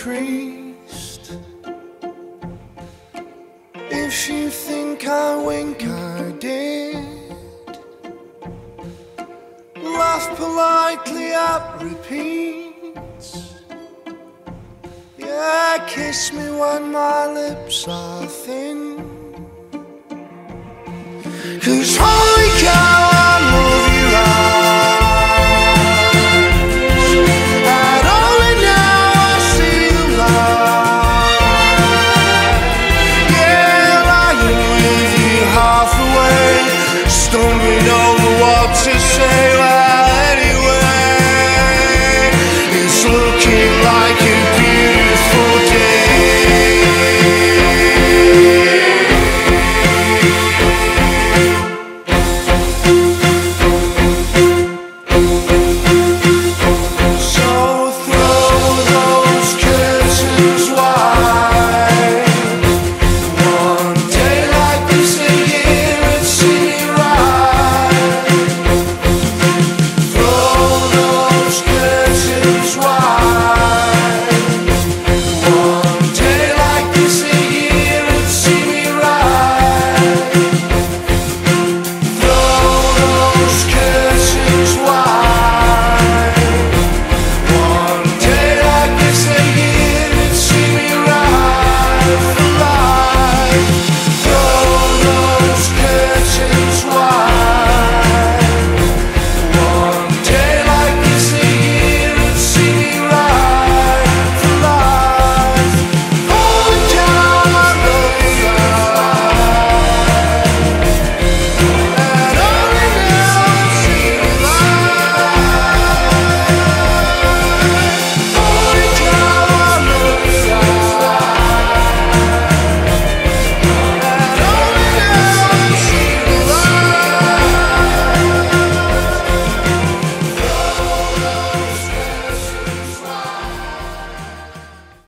increased. If you think I wink, I did. Laugh politely at repeats. Yeah, kiss me when my lips are thin. Cause